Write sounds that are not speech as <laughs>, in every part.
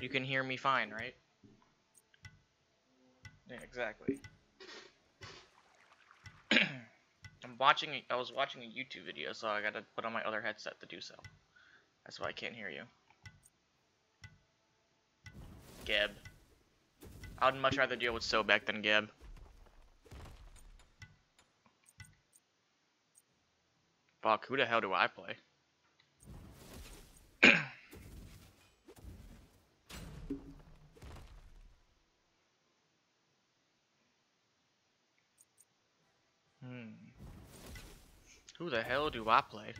You can hear me fine, right? Yeah, exactly. <clears throat> I'm watching. I was watching a YouTube video, so I gotta put on my other headset to do so. That's why I can't hear you. Geb. I'd much rather deal with Sobek than Geb. Fuck, who the hell do I play? Who the hell do I play?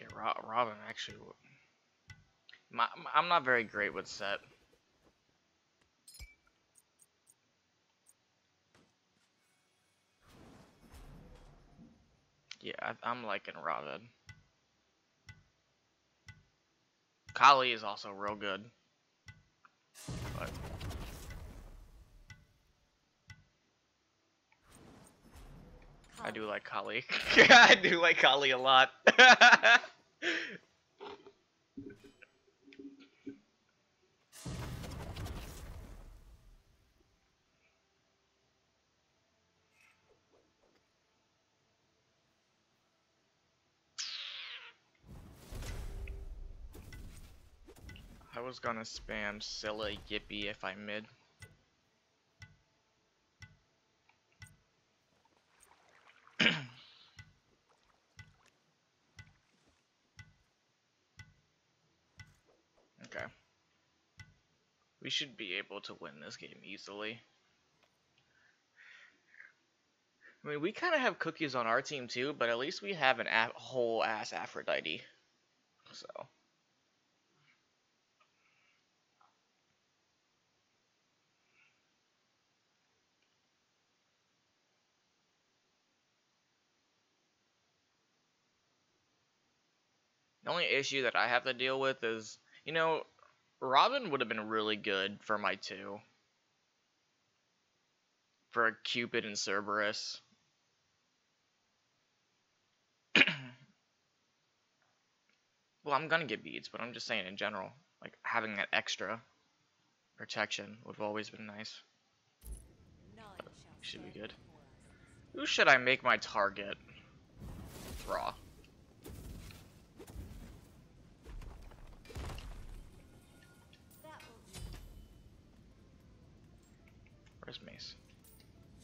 Yeah, Robin actually. My, I'm not very great with Set. Yeah, I, am liking Robin. Kali is also real good. But I oh. do like Kali. <laughs> I do like Kali a lot. <laughs> I was gonna spam Scylla Yippee if I mid. okay. We should be able to win this game easily. I mean, we kind of have cookies on our team too, but at least we have an whole ass Aphrodite. So. The only issue that I have to deal with is, you know, Robin would have been really good for my two. For a Cupid and Cerberus. <clears throat> well, I'm gonna get beads, but I'm just saying in general. Like, having that extra protection would have always been nice. should be good. Who should I make my target? Ra. Where's Mace?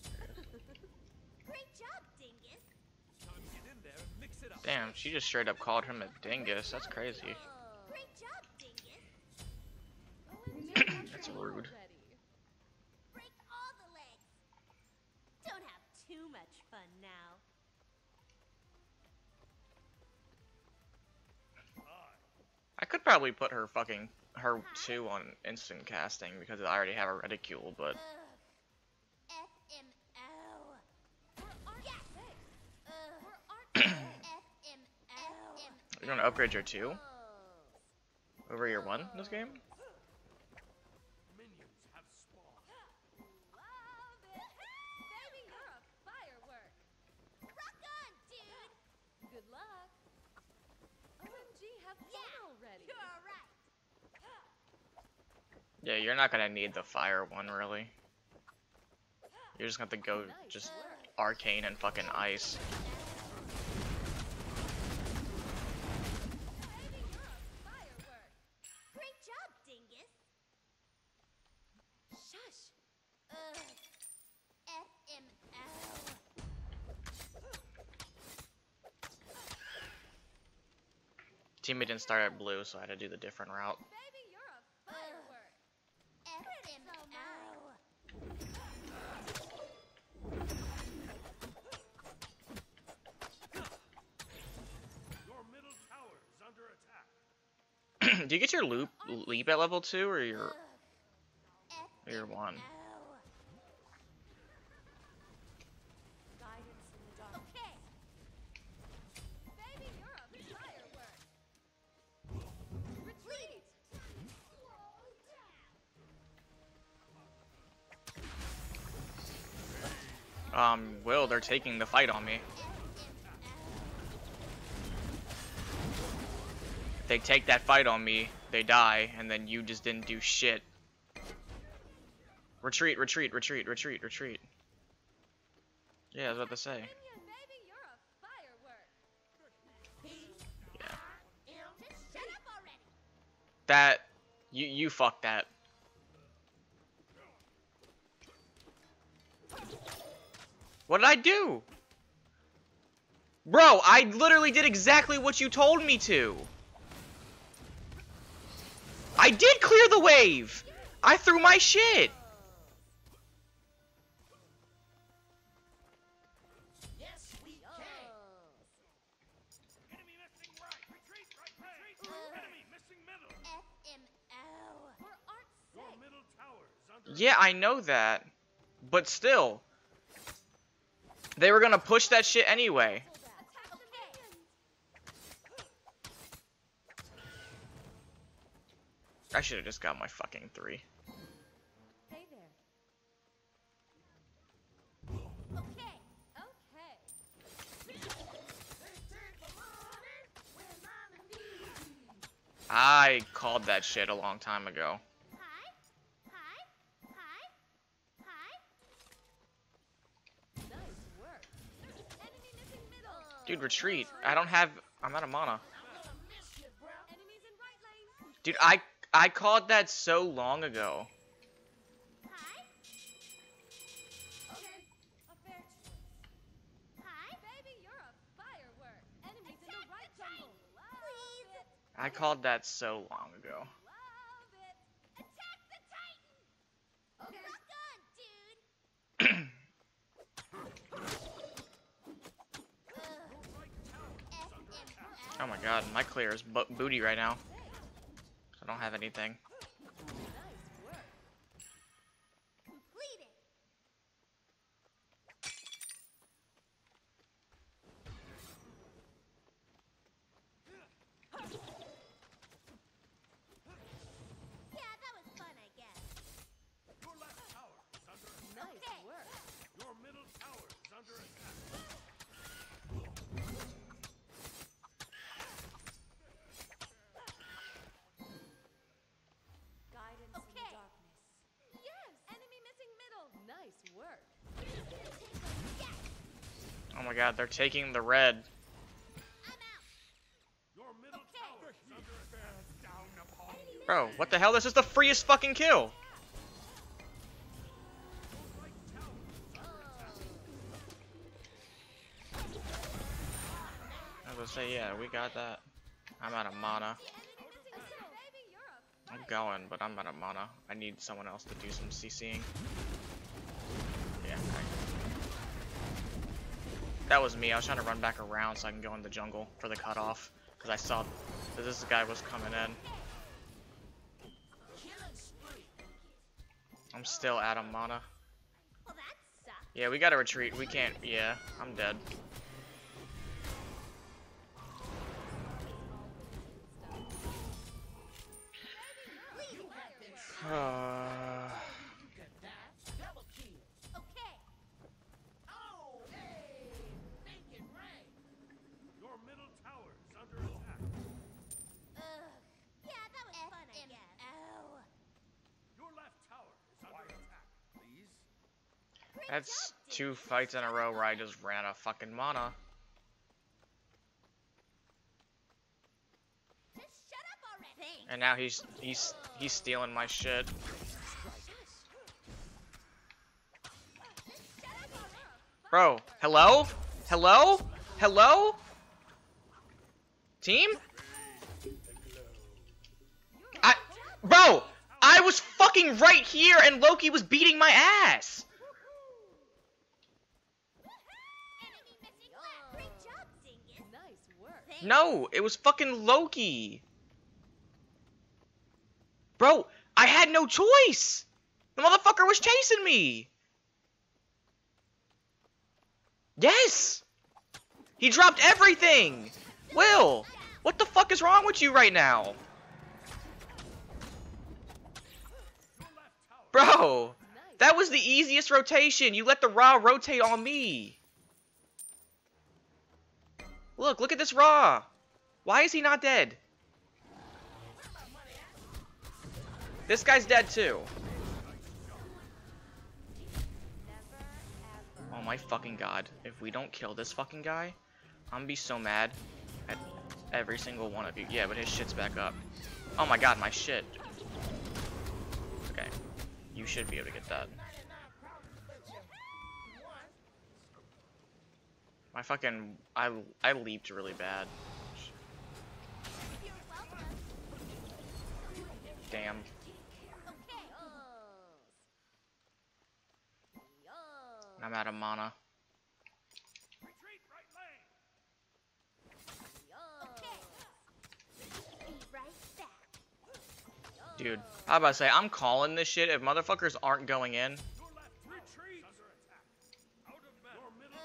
<laughs> Damn, she just straight up called him a dingus. That's crazy. <coughs> That's rude. I could probably put her fucking her two on instant casting because I already have a reticule, but You're gonna upgrade your two? Over your one in this game? Yeah, you're not gonna need the fire one, really. You're just gonna have to go just arcane and fucking ice. Didn't start at blue, so I had to do the different route. <clears throat> do you get your loop leap at level two or your or your one? Um, Will, they're taking the fight on me. If they take that fight on me, they die, and then you just didn't do shit. Retreat, retreat, retreat, retreat, retreat. Yeah, I was about to say. Yeah. That, you, you fucked that. What did I do? Bro, I literally did exactly what you told me to. I did clear the wave. I threw my shit. Yes, we can. Enemy missing right. Retreat, right, retreat. Enemy missing middle. FML. For art's Your sake. middle tower's under Yeah, I know that. But still. They were gonna push that shit anyway. I should have just got my fucking three. I called that shit a long time ago. Retreat. I don't have. I'm out of mana. Dude, I I called that so long ago. I called that so long ago. God, my clear is bo booty right now. I don't have anything. My god, they're taking the red. Bro, what the hell? This is the freest fucking kill. I was gonna say, yeah, we got that. I'm out of mana. I'm going, but I'm out of mana. I need someone else to do some CCing. Yeah. I- That was me. I was trying to run back around so I can go in the jungle for the cutoff. Because I saw that this guy was coming in. I'm still out of mana. Yeah, we gotta retreat. We can't. Yeah, I'm dead. <sighs> Uh, Get that? Double kill. Okay. Oh, hey. Make it rain. Your middle tower is under attack. Ugh. Yeah, that was fun, I guess. Ow. Your left tower is under attack. Please. That's two fights in a row where I just ran a fucking mana. And now he's he's he's stealing my shit. Bro, hello? Hello? Hello? Team? I Bro, I was fucking right here and Loki was beating my ass. No, it was fucking Loki. Bro, I had no choice. The motherfucker was chasing me. Yes. He dropped everything. Will, what the fuck is wrong with you right now? Bro, that was the easiest rotation. You let the Ra rotate on me. Look, look at this Ra! Why is he not dead? This guy's dead too. Oh my fucking god. If we don't kill this fucking guy, I'm gonna be so mad at every single one of you. Yeah, but his shit's back up. Oh my god, my shit. Okay. You should be able to get that. My fucking I I leaped really bad. Damn. I'm out of mana. Dude, how about I say, I'm calling this shit if motherfuckers aren't going in.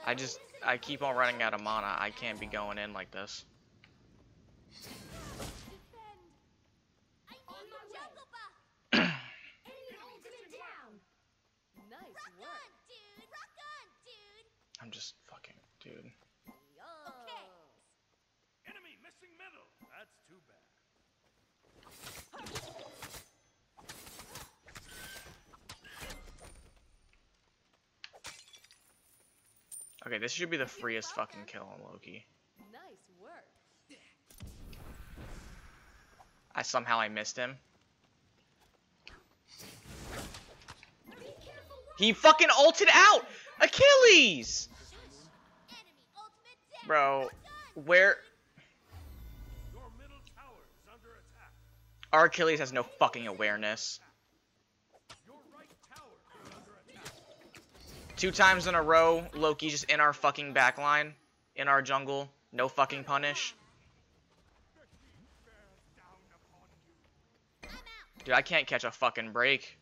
I just, I keep on running out of mana. I can't be going in like this. Okay, this should be the freest fucking kill on Loki. Nice work. I somehow I missed him. He fucking ulted out! Achilles! Enemy ultimate down. Bro, where... Your middle tower is under attack. Our Achilles has no fucking awareness. Your right tower is under attack. Two times in a row, Loki just in our fucking backline. In our jungle. No fucking punish. Dude, I can't catch a fucking break.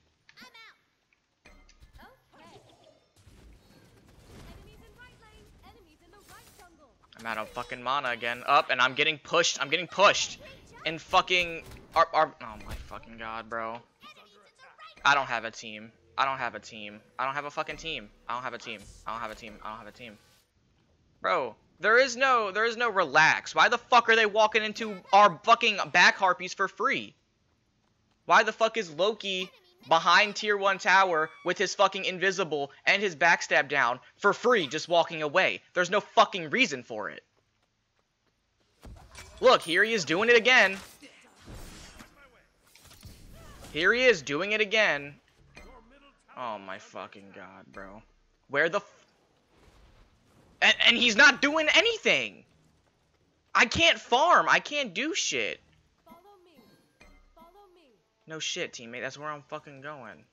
I'm out. Of fucking mana again. Up, and I'm getting pushed. I'm getting pushed. And fucking... Our, our, oh my fucking god, bro. I don't have a team. I don't have a team. I don't have a fucking team. I don't have a team. I don't have a team. I don't have a team. Bro, there is no there is no relax. Why the fuck are they walking into our fucking back harpies for free? Why the fuck is Loki behind tier 1 tower with his fucking invisible and his backstab down for free just walking away? There's no fucking reason for it. Look, here he is doing it again. Here he is doing it again. Your middle tower Oh my fucking god, bro. Where the f- and, and he's not doing anything. I can't farm. I can't do shit. Follow me. Follow me. No shit, teammate. That's where I'm fucking going.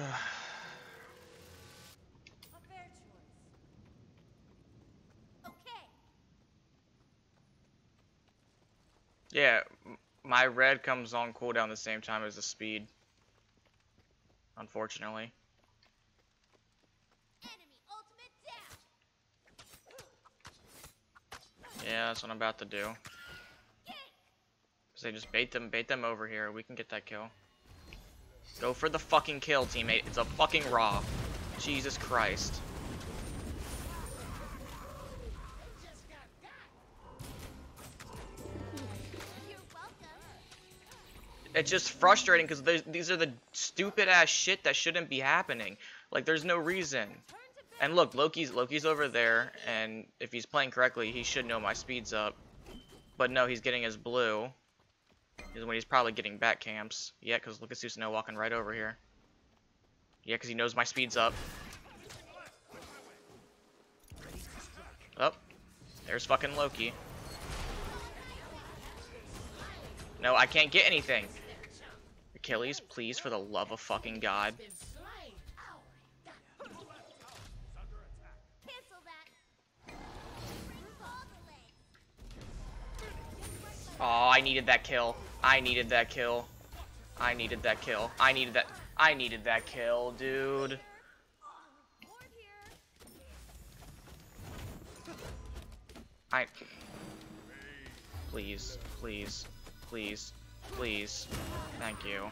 <sighs> Yeah, my red comes on cooldown the same time as the speed. Unfortunately. Enemy ultimate down. Yeah, that's what I'm about to do. Say just bait them, bait them over here. We can get that kill. Go for the fucking kill, teammate. It's a fucking Ra. Jesus Christ. It's just frustrating because these are the stupid ass shit that shouldn't be happening. Like there's no reason. And look, Loki's Loki's over there, and if he's playing correctly, he should know my speed's up. But no, he's getting his blue. Is when he's probably getting back camps. Yeah, because look at Susanoo walking right over here. Yeah, because he knows my speed's up. Up. There's fucking Loki. No, I can't get anything. Achilles, please, for the love of fucking God. Oh, I needed that kill. I needed that kill. I needed that kill. I needed that. I needed that kill, dude. I. Please, please, please, please. Thank you.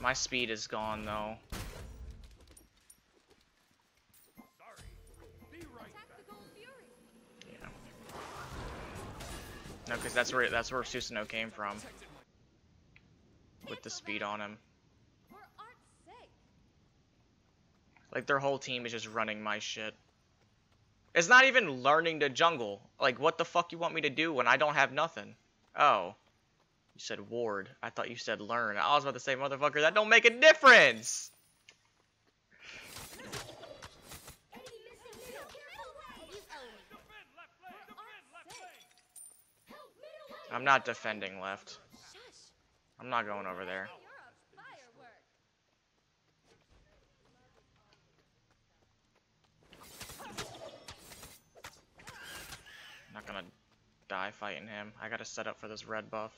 My speed is gone though. No, because that's where that's where Susanoo came from. With the speed on him. For art's sake. Like their whole team is just running my shit. It's not even learning to jungle. Like what the fuck you want me to do when I don't have nothing? Oh. You said ward. I thought you said learn. I was about to say motherfucker, that don't make a difference. Enemy missing middle. Careful way. You owe me. Defend left lane. Defend left lane. Help middle way. I'm not defending left. I'm not going over there. I'm not gonna die fighting him. I gotta set up for this red buff.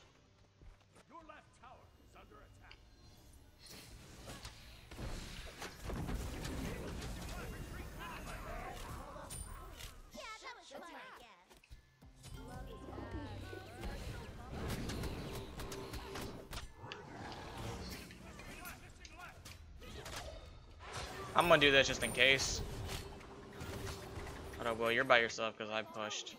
I'm gonna do this just in case. Oh well, you're by yourself because I pushed.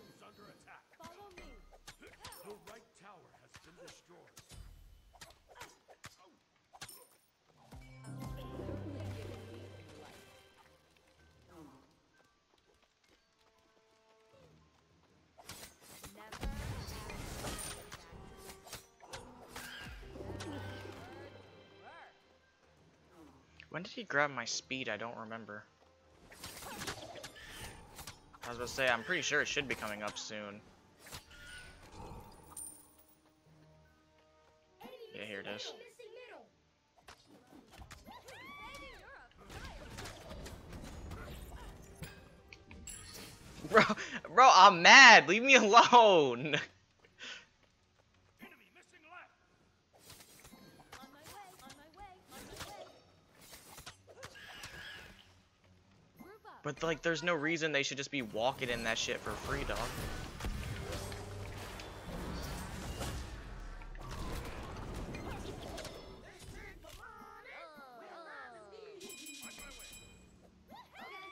He grab my speed? I don't remember. I was gonna say, I'm pretty sure it should be coming up soon. Yeah, here it is. <laughs> Bro, bro, I'm mad. Leave me alone. <laughs> Enemy missing left. On my way, on my way, on my way. Group up. But like, there's no reason they should just be walking in that shit for free, dog.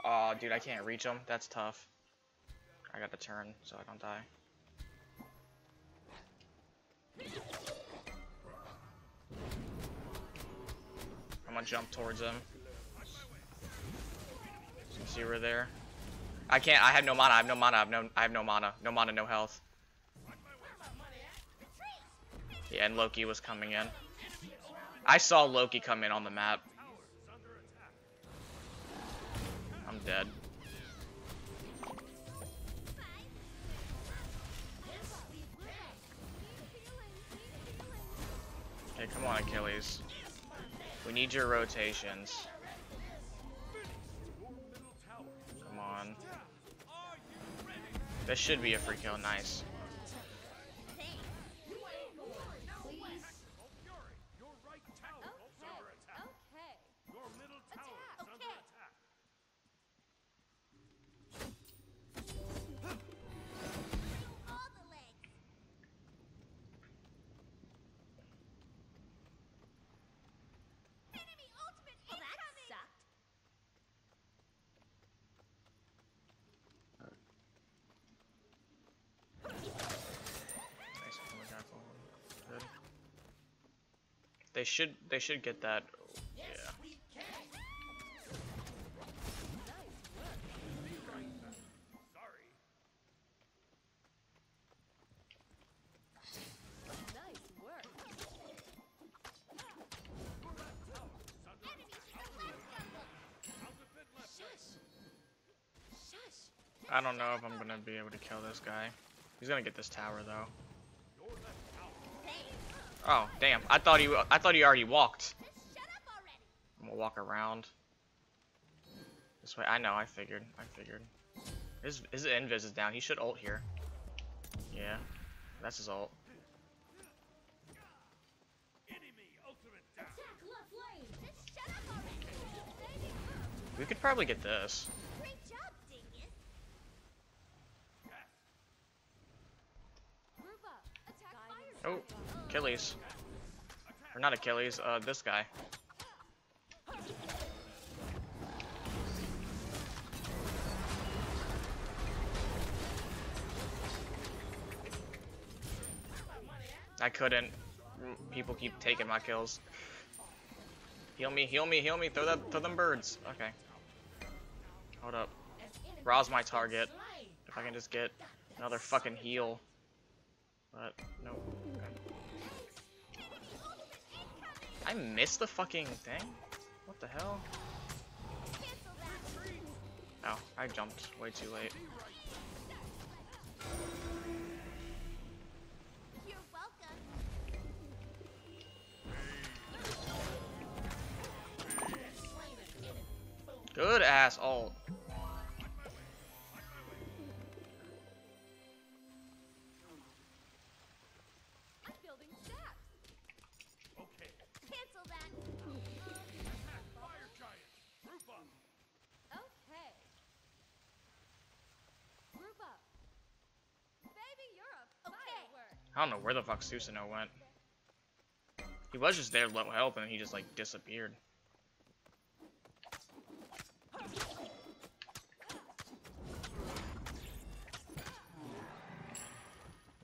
Oh, dude, I can't reach them. That's tough. I got to turn so I don't die. I'm gonna jump towards him. You see we're there. I can't. I have no mana. I have no mana. I have no. I have no mana. No mana. No health. Yeah, and Loki was coming in. I saw Loki come in on the map. I'm dead. Okay, come on, Achilles. We need your rotations. This should be a free kill. Nice. They should. They should get that. Yeah. Sorry. Nice work. I'll defend left. Shush. Shush. I don't know if I'm gonna be able to kill this guy. He's gonna get this tower though. Oh, damn. I thought he I thought he already walked. I'm gonna walk around. This way. I know, I figured. I figured. His his invis is down. He should ult here. Yeah. That's his ult. We could probably get this. Oh, Achilles. Or not Achilles, uh, this guy. I couldn't. People keep taking my kills. Heal me, heal me, heal me. Throw that, throw them birds. Okay. Hold up. Ra's my target. If I can just get another fucking heal. But, nope. I missed the fucking thing? What the hell? Oh, I jumped way too late. I don't know where the fuck Susanoo went. He was just there let help and he just like disappeared.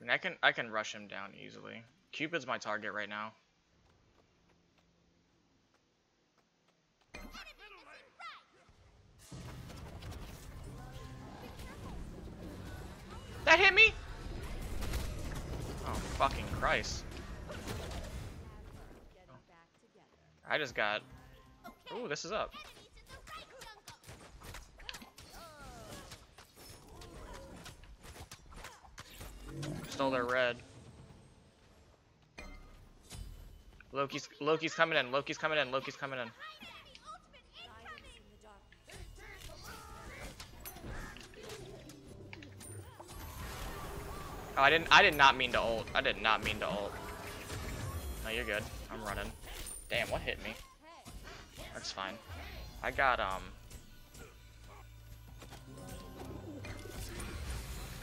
I mean, I can I can rush him down easily. Cupid's my target right now. Just got. Ooh, this is up. Stole their red. Loki's Loki's coming in. Loki's coming in. Loki's coming in. Oh, I didn't. I did not mean to ult. I did not mean to ult. No, you're good. I'm running. Damn, what hit me? That's fine. I got um.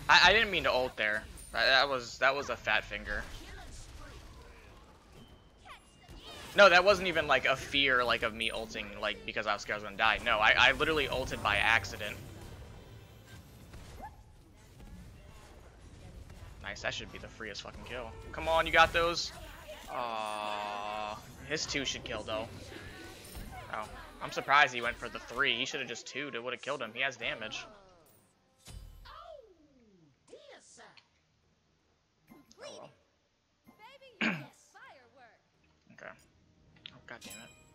I, I didn't mean to ult there. That, that was that was a fat finger. No, that wasn't even like a fear like of me ulting like because I was scared I was gonna die. No, I, I literally ulted by accident. Nice, that should be the freest fucking kill. Come on, you got those. Aww. His two should kill though. Oh, I'm surprised he went for the three. He should have just two. It would have killed him. He has damage. Oh, well. <clears throat> Okay. Oh god damn it.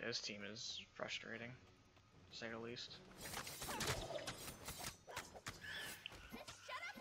Yeah, this team is frustrating, to say the least. Just shut up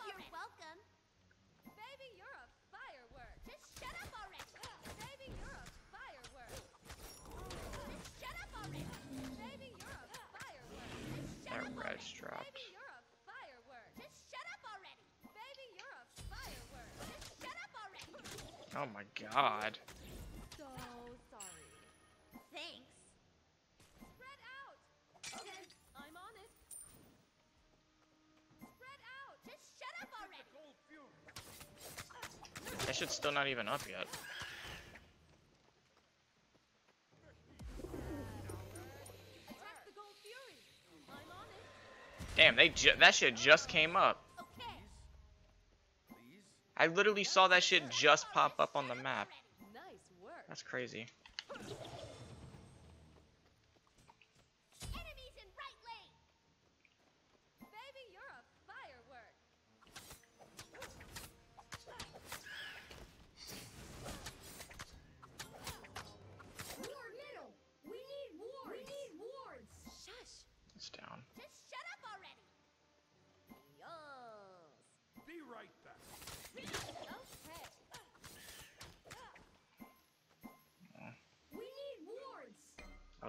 shit's still not even up yet. Damn, they that shit just came up. I literally saw that shit just pop up on the map. That's crazy.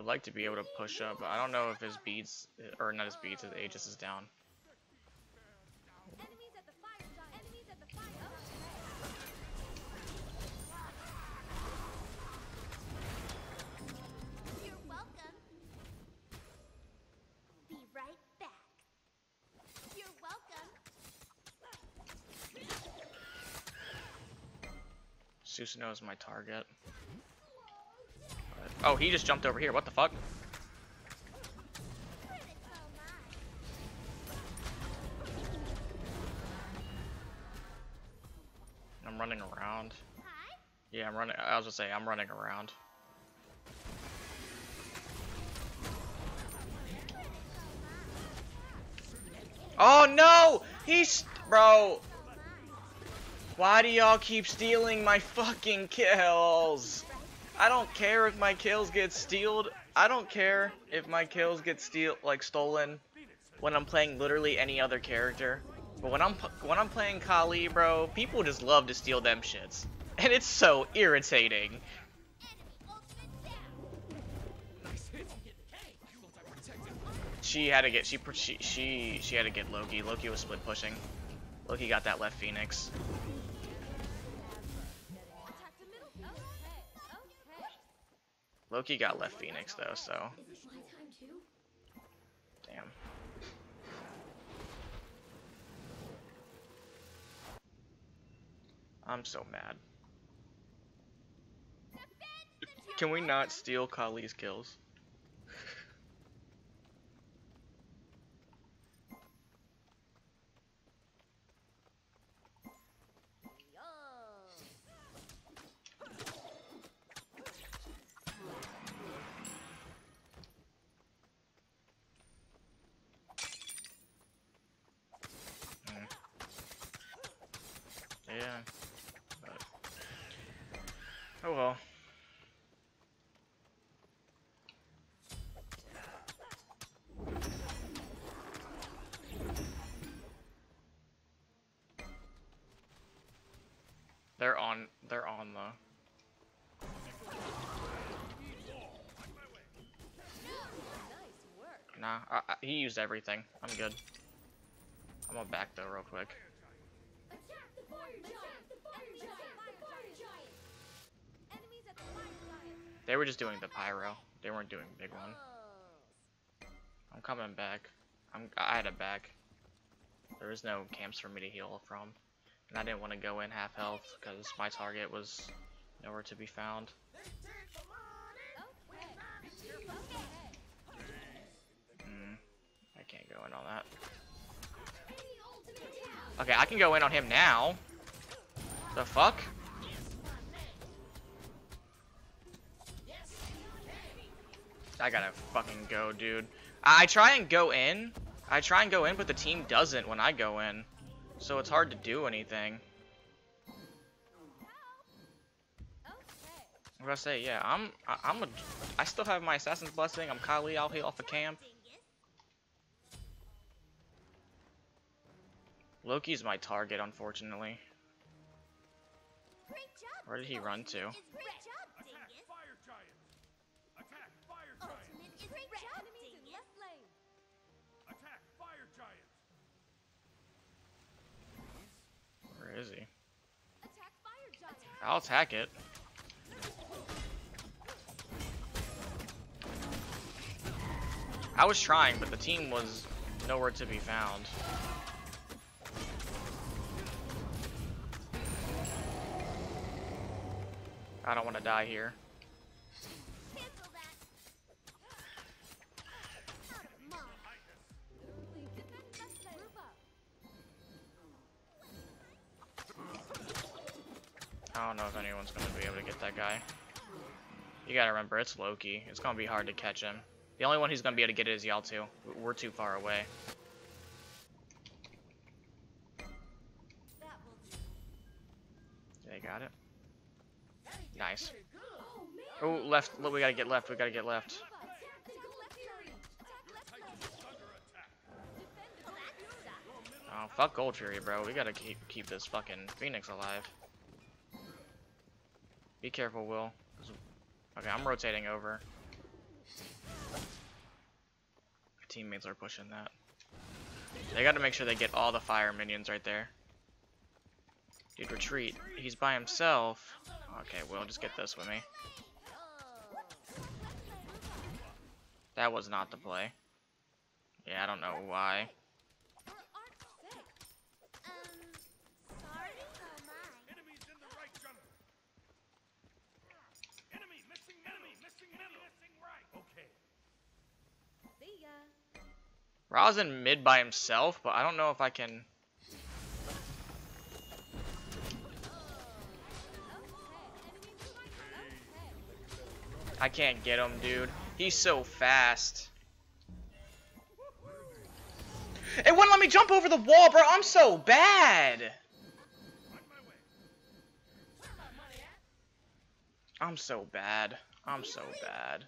I'd like to be able to push up, but I don't know if his beads or not his beads. his Aegis is down. Susano is my target. But, oh, he just jumped over here. What the? Fuck? I'm running around. Yeah, I'm running. I was gonna say I'm running around. Oh no! He's bro. Why do y'all keep stealing my fucking kills? I don't care if my kills get stealed. I don't care if my kills get steal like stolen when I'm playing literally any other character. But when I'm when I'm playing Kali, bro, people just love to steal them shits, and it's so irritating. She had to get she she she she had to get Loki. Loki was split pushing. Loki got that left Phoenix. Loki got left Phoenix though, so damn. I'm so mad. Can we not steal Kali's kills? Yeah. But... Oh well. They're on. They're on though. Nah, I, I, he used everything. I'm good. I'm gonna back though real quick. They were just doing the pyro. They weren't doing big one. I'm coming back. I'm. I had a back. There was no camps for me to heal from, and I didn't want to go in half health because my target was nowhere to be found. Hmm. I can't go in on that. Okay, I can go in on him now. The fuck? I gotta fucking go, dude. I try and go in. I try and go in, but the team doesn't when I go in. So it's hard to do anything. Okay. I'm gonna say, yeah, I'm, I, I'm a, I still have my Assassin's Blessing. I'm Kali. I'll heal off a camp. Loki's my target, unfortunately. Where did he run to? Where is he? Attack fire giant. I'll attack it. I was trying, but the team was nowhere to be found. I don't want to die here. I don't know if anyone's gonna be able to get that guy. You gotta remember, it's Loki. It's gonna be hard to catch him. The only one who's gonna be able to get it is Yaltu. We're too far away. They got it. Nice. Oh! Left. look, We gotta get left. We gotta get left. Oh, fuck Gold Fury, bro. We gotta keep keep this fucking Phoenix alive. Be careful, Will. Okay, I'm rotating over. Teammates are pushing that. They gotta make sure they get all the fire minions right there. Dude, retreat. He's by himself. Okay, Will, just get this with me. That was not the play. Yeah, I don't know why. For art's sake. Um, sorry. Oh my. Enemies in the right jungle! Ra's in mid by himself, but I don't know if I can. I can't get him, dude. He's so fast. It wouldn't let me jump over the wall, bro. I'm so bad. I'm so bad. I'm so bad.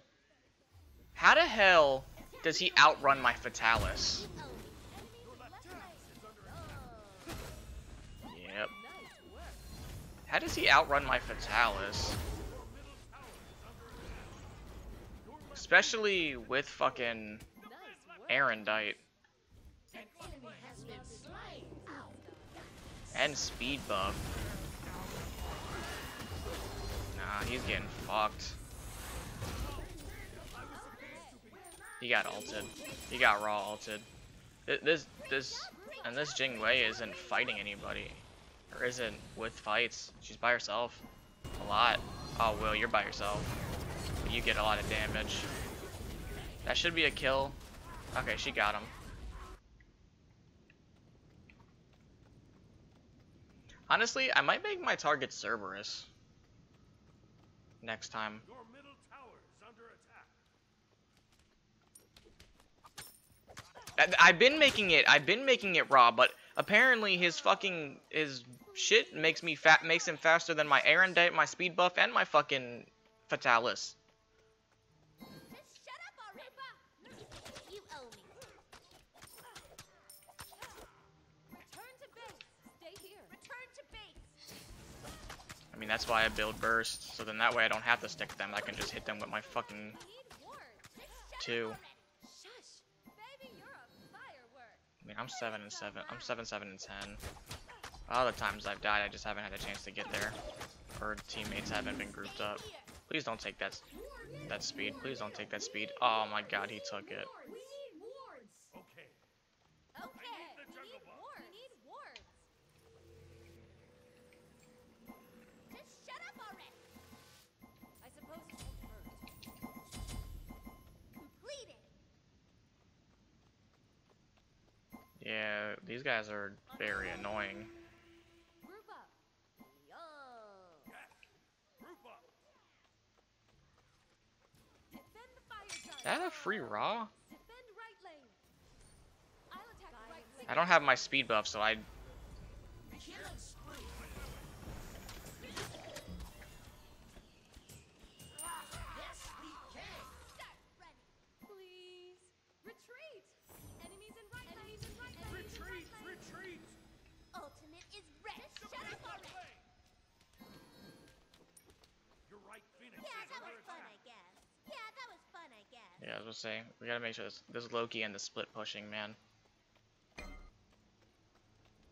How the hell does he outrun my Fatalis? Yep. How does he outrun my Fatalis? Especially with fucking Arondight. And speed buff. Nah, he's getting fucked. He got ulted. He got Ra ulted. This, this, and this Jing Wei isn't fighting anybody. Or isn't with fights. She's by herself. A lot. Oh, Will, you're by yourself. You get a lot of damage. That should be a kill. Okay, she got him. Honestly, I might make my target Cerberus. Next time. Your middle tower is under attack. I- I've been making it. I've been making it Ra, but apparently his fucking his shit makes me fat makes him faster than my Arondight, my speed buff, and my fucking Fatalis. I mean, that's why I build burst, so then that way I don't have to stick them. I can just hit them with my fucking two. I mean, I'm seven and seven. I'm seven, seven and ten. A All the times I've died, I just haven't had a chance to get there, or teammates haven't been grouped up. Please don't take that that speed. Please don't take that speed. Oh my god, he took it. Yeah, these guys are very annoying. That a free Ra? I don't have my speed buff, so I yeah, I was gonna say we gotta make sure this, this Loki and the split pushing, man.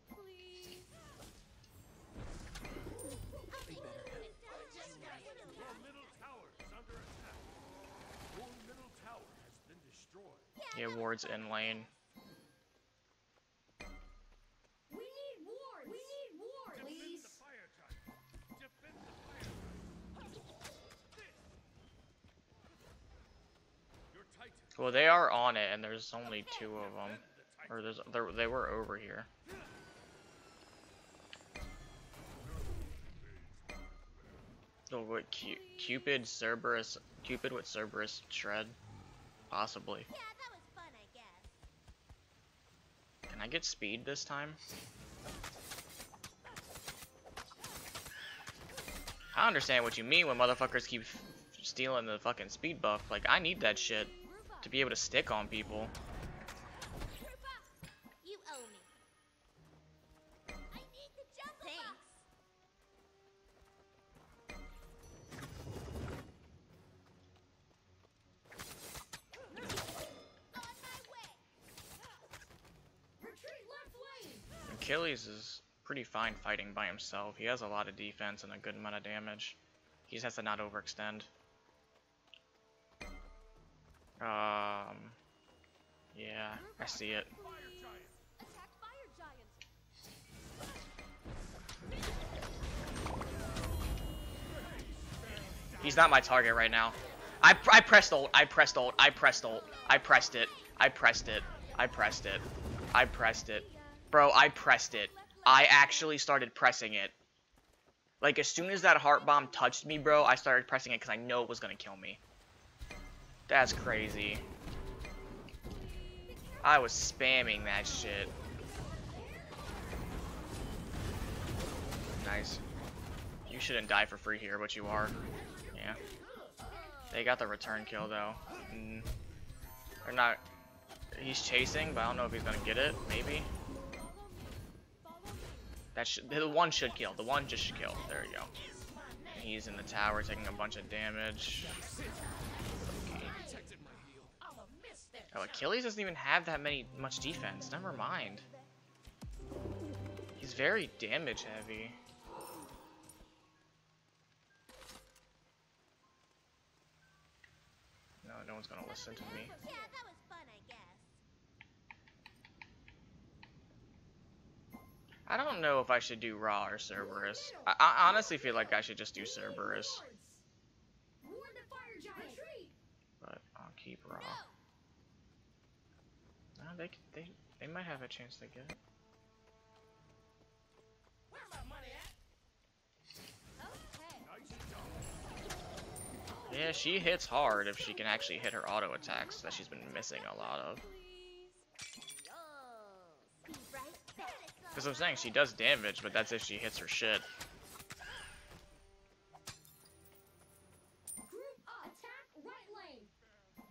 Please. Your middle tower is under attack. Your middle tower has been destroyed. Yeah, wards in lane. Well, they are on it, and there's only two of them. Defend the titan. Or there's there, they were over here. Oh, what Cu Cupid, Cerberus, Cupid with Cerberus shred, possibly. Yeah, fun, I. Can I get speed this time? I understand what you mean when motherfuckers keep f- stealing the fucking speed buff. Like, I need that shit. To be able to stick on people. Group up. You owe me. I need the jungle Thanks. On my way. Retreat left lane. Achilles is pretty fine fighting by himself. He has a lot of defense and a good amount of damage. He just has to not overextend. Um, yeah, I see it. He's not my target right now. I, I pressed ult. I pressed ult. I pressed ult. I pressed it. I pressed it. I pressed it. I pressed it. Bro, I pressed it. I actually started pressing it. Like, as soon as that heart bomb touched me, bro, I started pressing it because I know it was going to kill me. That's crazy. I was spamming that shit. Nice. You shouldn't die for free here, but you are. Yeah. They got the return kill, though. Mm. Or not. He's chasing, but I don't know if he's gonna get it. Maybe. That. The one should kill. The one just should kill. There you go. He's in the tower taking a bunch of damage. Oh, Achilles doesn't even have that many much defense. Never mind. He's very damage heavy. No, no one's gonna listen to me. Yeah, that was fun, I don't know if I should do Ra or Cerberus. I, I honestly feel like I should just do Cerberus, Warn the fire giant. Retreat. but I'll keep Ra. No, they they they might have a chance to get it. Okay. Yeah, she hits hard if she can actually hit her auto attacks that she's been missing a lot of. Please. Be right back. Because I'm saying she does damage, but that's if she hits her shit. Group attack right lane.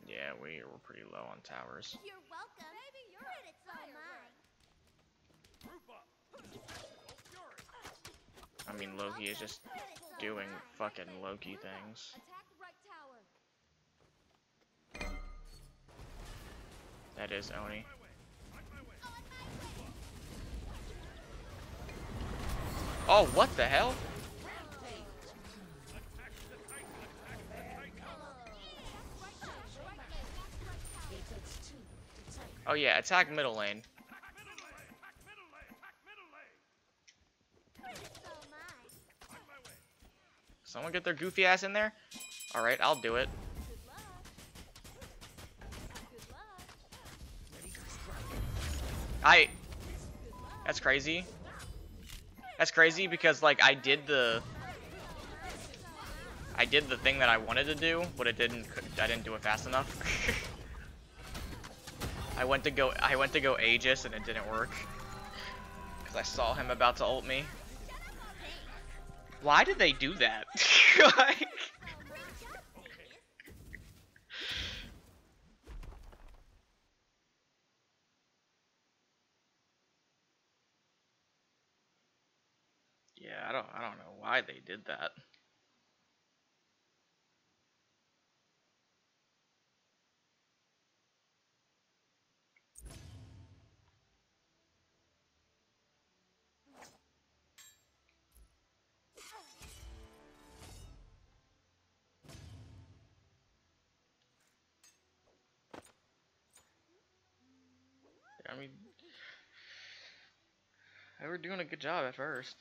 Yeah, we were pretty low on towers. You're welcome. Baby, you're Credit's all mine. Group up. Fury. I mean, Loki is just doing fucking Loki things. That is Oni. Oh, what the hell? Oh yeah, attack middle lane. Attack middle lane. Attack middle lane. Attack middle lane. Credit's all mine. On my way. Someone get their goofy ass in there? Alright, I'll do it. I. That's crazy. That's crazy because, like, I did the. I did the thing that I wanted to do, but it didn't. I didn't do it fast enough. <laughs> I went to go. I went to go Aegis and it didn't work. Because I saw him about to ult me. Why did they do that? <laughs> Like- yeah, I don't. I don't know why they did that. Doing a good job at first.